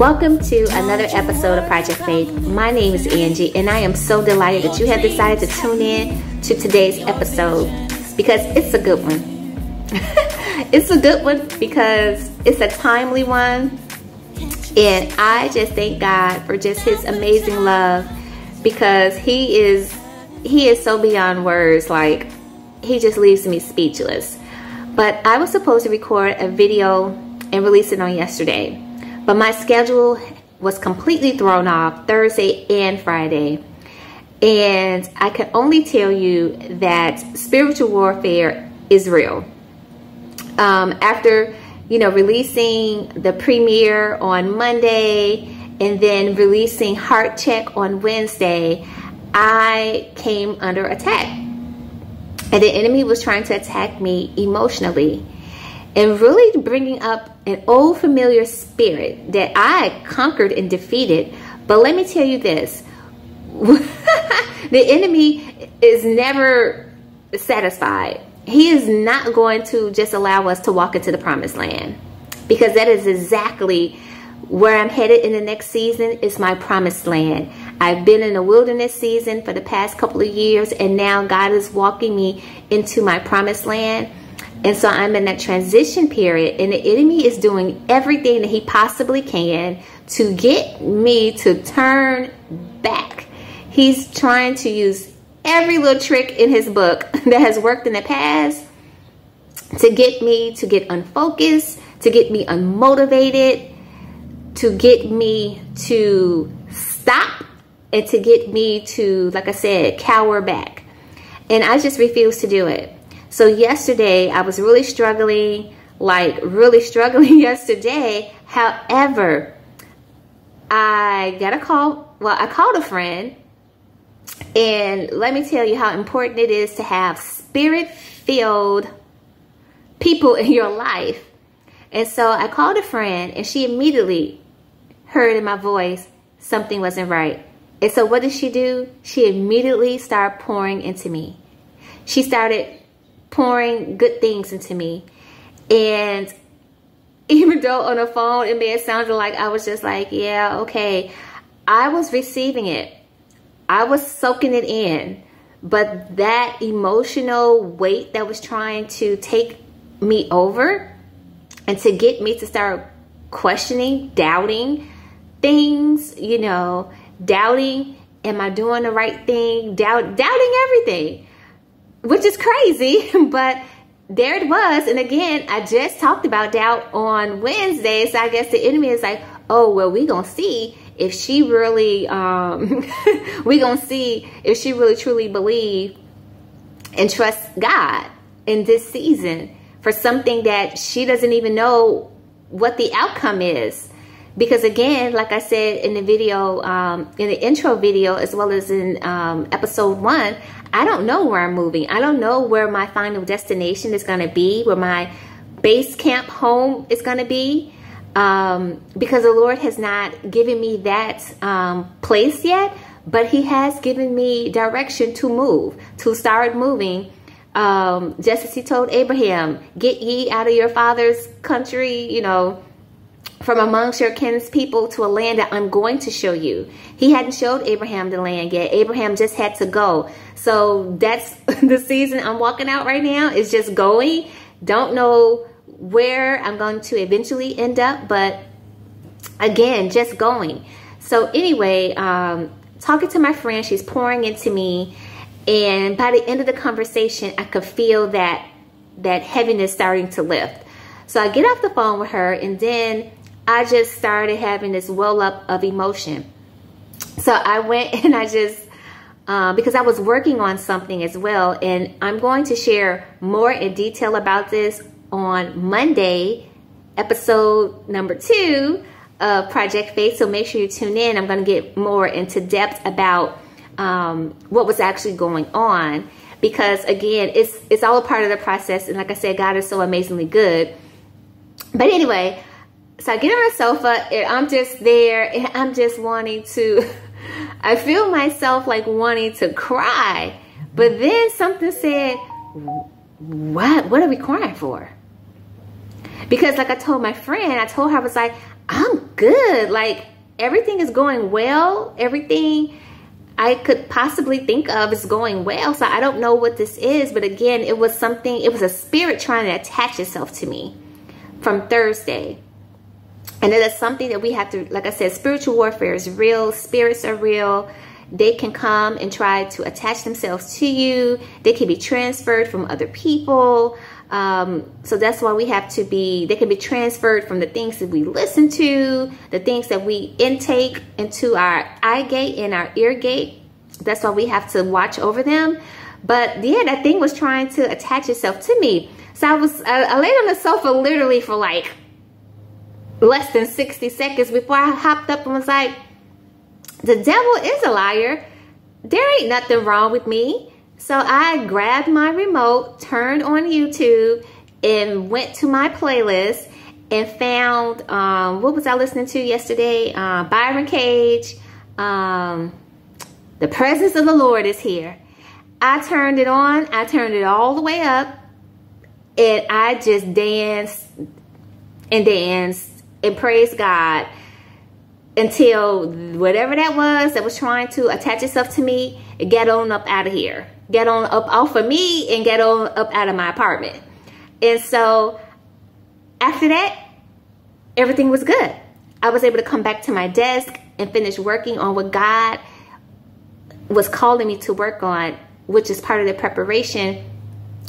Welcome to another episode of Project Faith. My name is Angie, and I am so delighted that you have decided to tune in to today's episode because it's a good one. it's a good one because it's a timely one, and I just thank God for just His amazing love because He is He is so beyond words. Like He just leaves me speechless. But I was supposed to record a video and release it on yesterday but my schedule was completely thrown off Thursday and Friday. And I can only tell you that spiritual warfare is real. Um, after, you know, releasing the premiere on Monday and then releasing Heart Check on Wednesday, I came under attack. And the enemy was trying to attack me emotionally and really bringing up an old familiar spirit that I conquered and defeated. But let me tell you this the enemy is never satisfied. He is not going to just allow us to walk into the promised land because that is exactly where I'm headed in the next season is my promised land. I've been in a wilderness season for the past couple of years and now God is walking me into my promised land and so I'm in that transition period, and the enemy is doing everything that he possibly can to get me to turn back. He's trying to use every little trick in his book that has worked in the past to get me to get unfocused, to get me unmotivated, to get me to stop, and to get me to, like I said, cower back. And I just refuse to do it. So yesterday I was really struggling, like really struggling yesterday. However, I got a call. Well, I called a friend and let me tell you how important it is to have spirit-filled people in your life. And so I called a friend and she immediately heard in my voice something wasn't right. And so what did she do? She immediately started pouring into me. She started pouring good things into me. And even though on the phone it may have sounded like I was just like, yeah, okay, I was receiving it. I was soaking it in. But that emotional weight that was trying to take me over and to get me to start questioning, doubting things, you know, doubting, am I doing the right thing? Doubt, doubting everything which is crazy, but there it was. And again, I just talked about doubt on Wednesday. So I guess the enemy is like, oh, well, we going to see if she really, um, we going to see if she really truly believe and trust God in this season for something that she doesn't even know what the outcome is. Because again, like I said in the video, um, in the intro video, as well as in um, episode one, I don't know where I'm moving. I don't know where my final destination is going to be, where my base camp home is going to be. Um, because the Lord has not given me that um, place yet, but He has given me direction to move, to start moving. Um, just as He told Abraham, get ye out of your father's country, you know, from amongst your kins people to a land that I'm going to show you. He hadn't showed Abraham the land yet. Abraham just had to go. So that's the season I'm walking out right now is just going. Don't know where I'm going to eventually end up, but again, just going. So anyway, um, talking to my friend, she's pouring into me. And by the end of the conversation, I could feel that that heaviness starting to lift. So I get off the phone with her and then I just started having this well up of emotion. So I went and I just, uh, because I was working on something as well, and I'm going to share more in detail about this on Monday, episode number two of Project Faith. So make sure you tune in. I'm going to get more into depth about um, what was actually going on because again, it's it's all a part of the process. And like I said, God is so amazingly good. But anyway, so I get on the sofa and I'm just there and I'm just wanting to, I feel myself like wanting to cry. But then something said, what, what are we crying for? Because like I told my friend, I told her, I was like, I'm good. Like everything is going well. Everything I could possibly think of is going well. So I don't know what this is. But again, it was something, it was a spirit trying to attach itself to me from Thursday. And it is something that we have to, like I said, spiritual warfare is real. Spirits are real. They can come and try to attach themselves to you. They can be transferred from other people. Um, so that's why we have to be, they can be transferred from the things that we listen to, the things that we intake into our eye gate and our ear gate. That's why we have to watch over them. But yeah, that thing was trying to attach itself to me. So I was, I, I laid on the sofa literally for like less than 60 seconds before I hopped up and was like, the devil is a liar. There ain't nothing wrong with me. So I grabbed my remote, turned on YouTube, and went to my playlist and found, um, what was I listening to yesterday? Uh, Byron Cage, um, The Presence of the Lord is Here. I turned it on. I turned it all the way up. And I just danced and danced and praise God until whatever that was that was trying to attach itself to me, get on up out of here. Get on up off of me and get on up out of my apartment. And so after that, everything was good. I was able to come back to my desk and finish working on what God was calling me to work on, which is part of the preparation,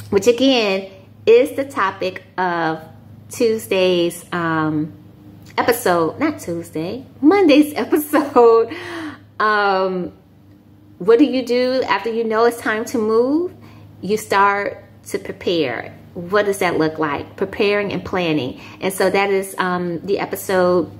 which again is the topic of Tuesday's um, episode, not Tuesday, Monday's episode. Um, what do you do after you know it's time to move? You start to prepare. What does that look like? Preparing and planning. And so that is um, the episode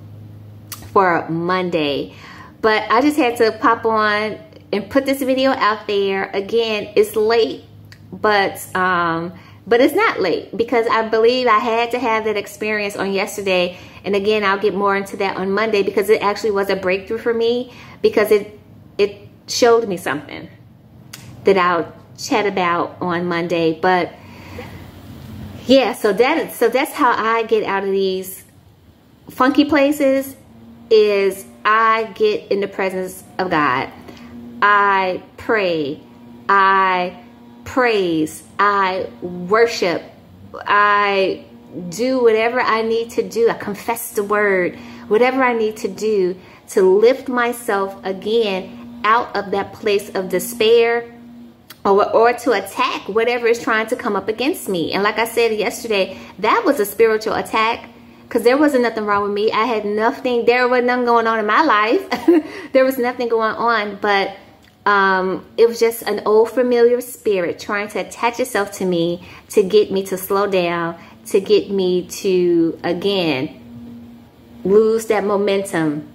for Monday. But I just had to pop on and put this video out there. Again, it's late, but um, but it's not late because I believe I had to have that experience on yesterday. And again, I'll get more into that on Monday because it actually was a breakthrough for me because it it showed me something that I'll chat about on Monday. But yeah, so that so that's how I get out of these funky places is I get in the presence of God. I pray. I praise, I worship, I do whatever I need to do. I confess the word, whatever I need to do to lift myself again out of that place of despair or, or to attack whatever is trying to come up against me. And like I said yesterday, that was a spiritual attack because there wasn't nothing wrong with me. I had nothing, there was nothing going on in my life. there was nothing going on, but um, it was just an old familiar spirit trying to attach itself to me to get me to slow down, to get me to, again, lose that momentum.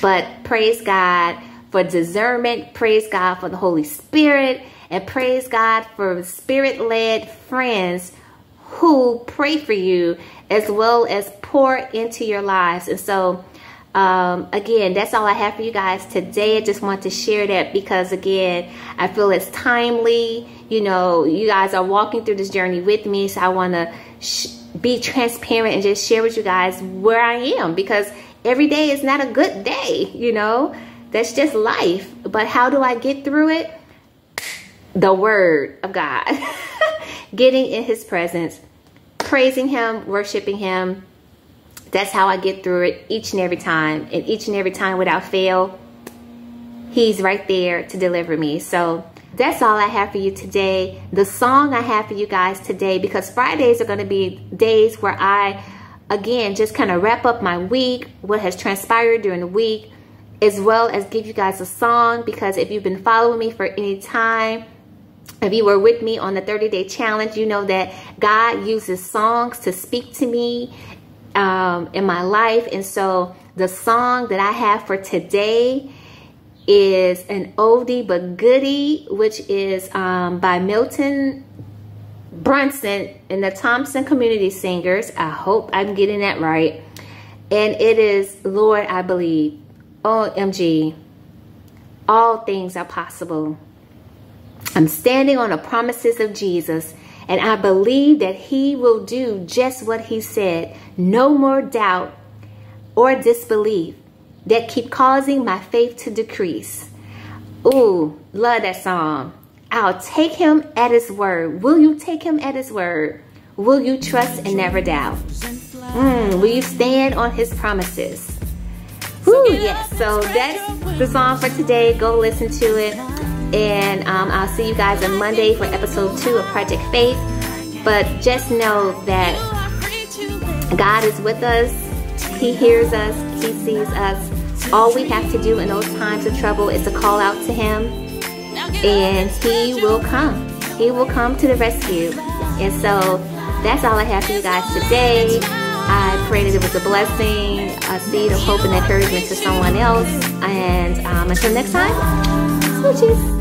But praise God for discernment, praise God for the Holy Spirit, and praise God for spirit-led friends who pray for you as well as pour into your lives. And so um, again, that's all I have for you guys today. I just want to share that because, again, I feel it's timely. You know, you guys are walking through this journey with me, so I want to be transparent and just share with you guys where I am because every day is not a good day, you know. That's just life. But how do I get through it? The Word of God. Getting in His presence, praising Him, worshiping Him, that's how I get through it each and every time. And each and every time without fail, He's right there to deliver me. So that's all I have for you today. The song I have for you guys today, because Fridays are going to be days where I, again, just kind of wrap up my week, what has transpired during the week, as well as give you guys a song. Because if you've been following me for any time, if you were with me on the 30 day challenge, you know that God uses songs to speak to me um, in my life. And so the song that I have for today is an oldie but goodie, which is um, by Milton Brunson and the Thompson Community Singers. I hope I'm getting that right. And it is Lord, I Believe. OMG. All things are possible. I'm standing on the promises of Jesus and I believe that he will do just what he said. No more doubt or disbelief that keep causing my faith to decrease. Ooh, love that song. I'll take him at his word. Will you take him at his word? Will you trust and never doubt? Mm, will you stand on his promises? Woo, yes. So that's the song for today. Go listen to it. And um, I'll see you guys on Monday for episode two of Project Faith. But just know that God is with us. He hears us. He sees us. All we have to do in those times of trouble is to call out to Him. And He will come. He will come to the rescue. And so that's all I have for you guys today. I pray that it was a blessing, a seed of hope and encouragement to someone else. And um, until next time, smooches.